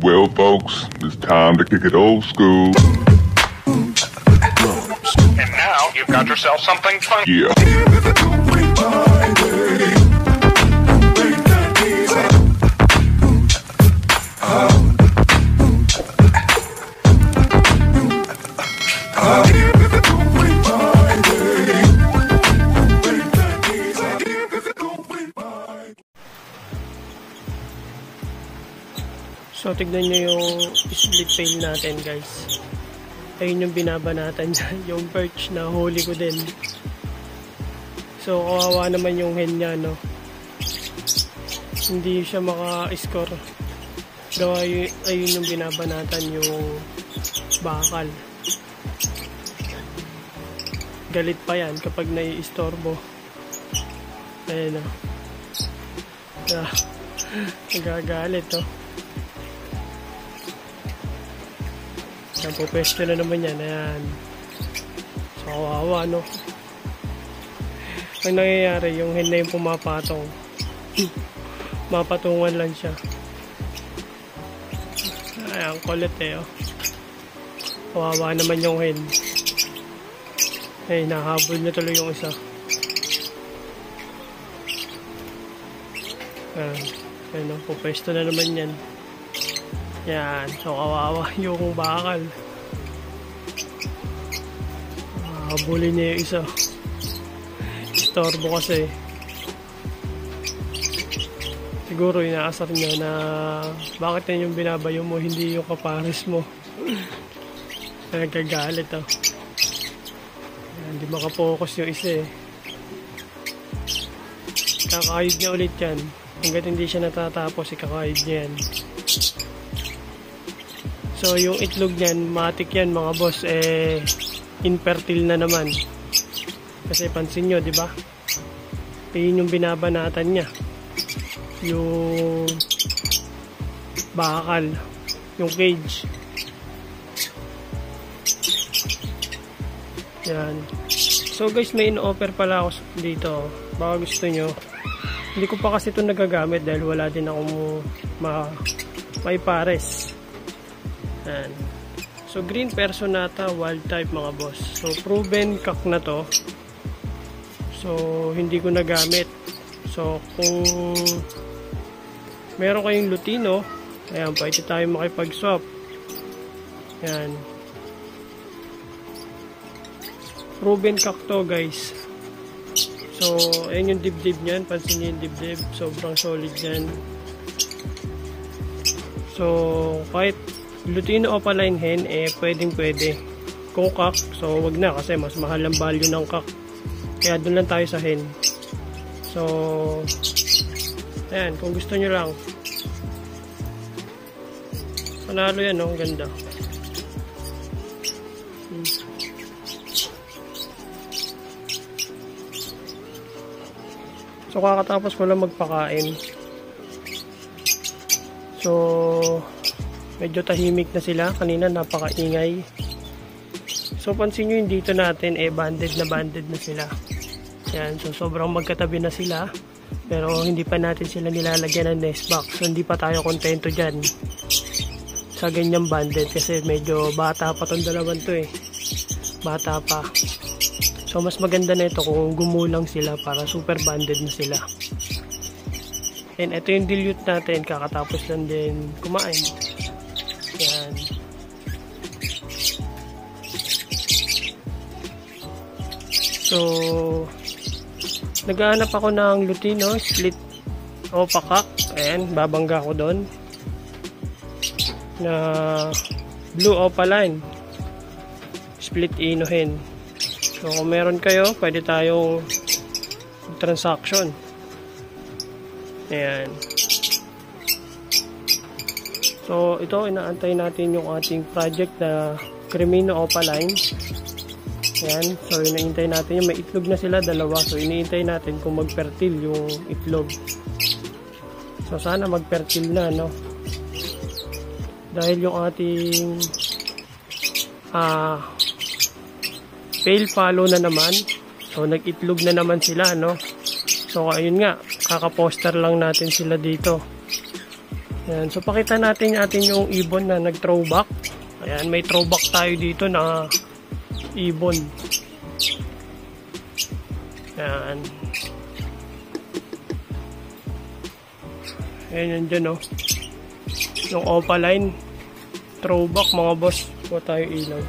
Well, folks, it's time to kick it old school. And now you've got yourself something fun. Yeah. So, tignan nyo yung split pail natin, guys. Ayun yung binabanatan dyan. Yung perch na huli ko din. So, kawawa naman yung hen niya, no? Hindi siya maka-score. Gawa yun, ayun yung binabanatan yung bakal. Galit pa yan kapag nai-istorbo. Ayun, no? Ah, nagagalit, no? Yan po, pwesto na naman yan. Ayan. Kawawa, no? Ang nangyayari, yung hen na yung pumapatong. Mapatungan lang siya. Ayan, kulit eh, oh. Kawawa naman yung hen. Ay, nahabol niya tuloy yung isa. Ayan. Ayan, oh, pupwesto na naman yan. Yan, so kawawa yung bakal. Habulin niya yung isa. Istorbo kasi. Siguro inaasar niya na bakit yan yung binabayo mo, hindi yung kapares mo. Nagkagalit oh. Hindi makapokus yung isa eh. Kakahid niya ulit yan. Hanggat hindi siya natatapos, ikakahid niya yan. So, yung itlog niyan, matik yan mga boss, eh, infertile na naman. Kasi pansin nyo, di ba? Yun yung binabanatan niya. Yung bakal, yung cage. Yan. So guys, may in-offer pala ako dito. Baka gusto nyo. Hindi ko pa kasi ito nagagamit dahil wala din akong ma may pares. Yan. So, green personata, wild type mga boss. So, proven cock na to. So, hindi ko nagamit. So, kung meron kayong Lutino, ayan, pwede tayo makipag-swap. Yan. Proven cock to, guys. So, ayan yung dibdib niyan. Pansin niyo yung dibdib. Sobrang solid yan. So, kahit Lutino opaline hen, eh, pwedeng pwede. Kung cock, so wag na kasi mas mahal ang value ng cock. Kaya doon lang tayo sa hen. So, ayan, kung gusto nyo lang. Panalo yan, no? Ang ganda. So, kakatapos ko lang magpakain. So, medyo tahimik na sila. Kanina napakaingay. So, pansin nyo yung dito natin, eh, banded na banded na sila. Yan, so sobrang magkatabi na sila. Pero hindi pa natin sila nilalagyan ng nest box. So, hindi pa tayo kontento dyan. Sa ganyang banded. Kasi medyo bata pa tong dalawan to eh. Bata pa. So, mas maganda na ito kung gumulang sila para super banded na sila. And ito yung dilute natin. Kakatapos lang din kumain. So, naghahanap ako ng Lutino, split opakak. Ayan, babangga ko doon. Na blue opaline. Split inohin. So, kung meron kayo, pwede tayong transaction. Ayan. So, ito, inaantay natin yung ating project na Cremino Opaline. Ayan. So, inaantay natin yung may itlog na sila, dalawa. So, iniintay natin kung mag-fertile yung itlog. So, sana mag-fertile na, no? Dahil yung ating ah fail follow na naman. So, nag-itlog na naman sila, no? So, ayun nga, kakaposter lang natin sila dito. Ayan, so pakita natin natin yung ibon na nag-throwback. Ayan, may throwback tayo dito na ibon. Ayan. Ayan yan dyan, oh. Yung opaline. Throwback, mga boss. Kuha tayo ilaw.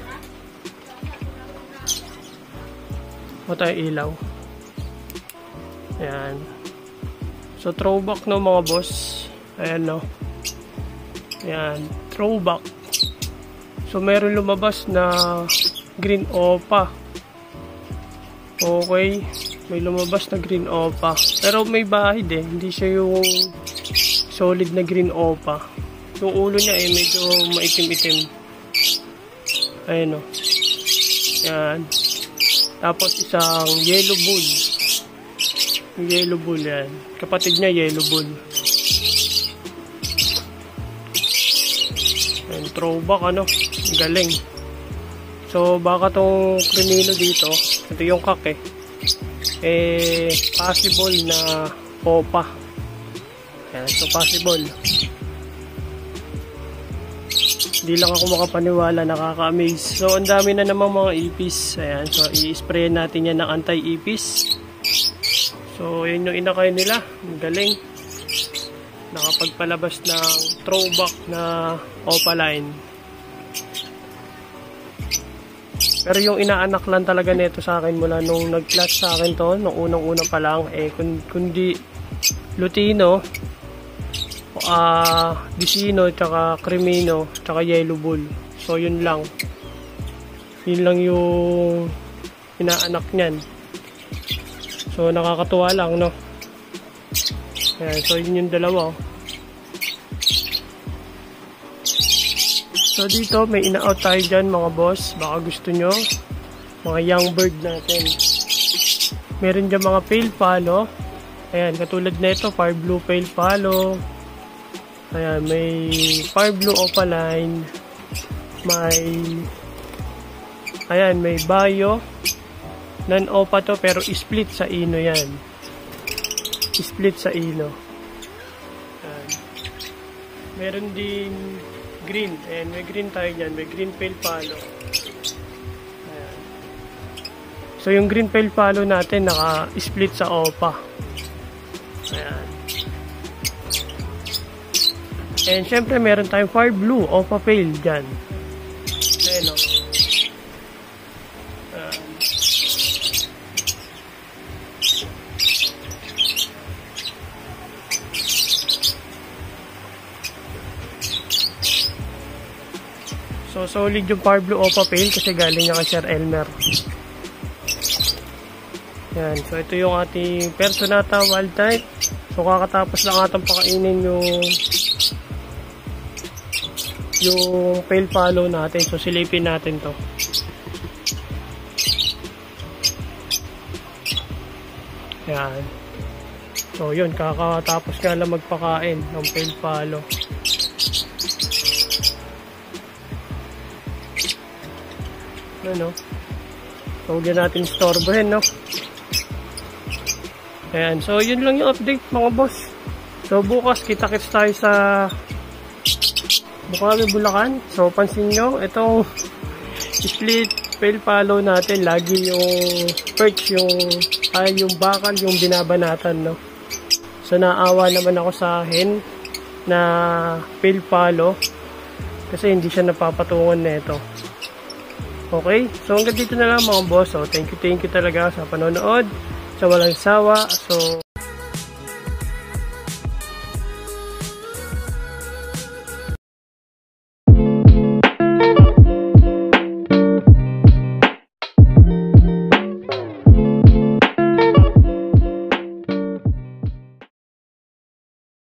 Kuha tayo ilaw. Ayan. So, throwback no, mga boss. Ayan, no. Ayan. Throwback. So, meron lumabas na green opa. Okay. May lumabas na green opa. Pero may bahid eh. Hindi siya yung solid na green opa. Yung ulo niya eh medyo maitim-itim. Ayan o. Yan. Tapos isang yellow bull. Yellow bull yan. Kapatid niya yellow bull. Ayan, throwback ano. Galing. So baka tong krimino dito, ito yung kak eh. Eh, possible na opa. Ayan, so possible. Hindi lang ako makapaniwala, nakaka-amaze. So, ang dami na namang mga ipis. Ayan, so i-spray natin yan ng anti-ipis. So, yun yung inakay nila. Ang galing. Nakapagpalabas ng throwback na opaline. Pero yung inaanak lang talaga nito sa akin mula nung nag-clutch sa akin to, nung unang-unang pa lang, eh, kundi Lutino, ah, Vicino, tsaka Cremino, tsaka Yellow Bull. So, yun lang. Yun lang yung inaanak niyan. So, nakakatuwa lang, no? Ayan, so, yun yung dalawa, oh. So, dito, may ina-out tayo dyan, mga boss. Baka gusto nyo. Mga young bird natin. Meron dyan mga pale palo. Ayan, katulad na ito, fire blue pale palo. Ayan, may fire blue opaline. May Ayan, may bayo. Non-opa to pero split sa ino yan. Split sa ino. Ayan. Meron din green. Ayan, may green tayo dyan. May green pale palo. Ayan. So, yung green pale palo natin naka-split sa opa. Ayan. And syempre meron tayong fire blue o papel dyan. So solid yung fire blue o papel kasi galing niya kay Sir Elmer. Yan. So, ito yung ating Personata Wild Type. So, kakatapos lang atang pakainin yung yung pale follow natin. So, silipin natin to. Yan. So, yun. Kakatapos nga lang magpakain ng pale follow. Ano? Huwag yan natin storbohin, no? Ayan, so yun lang yung update mga boss. So bukas kita-kits tayo sa Bukawi, Bulacan. So pansin nyo, itong split fail follow natin, lagi yung perch, yung, ay yung bakal, yung binabanatan, no. So naawa naman ako sa hen na fail follow kasi hindi siya napapatungan nito. Okay, so hanggang dito na lang mga boss. So thank you, thank you talaga sa panonood sa walang sawa. So,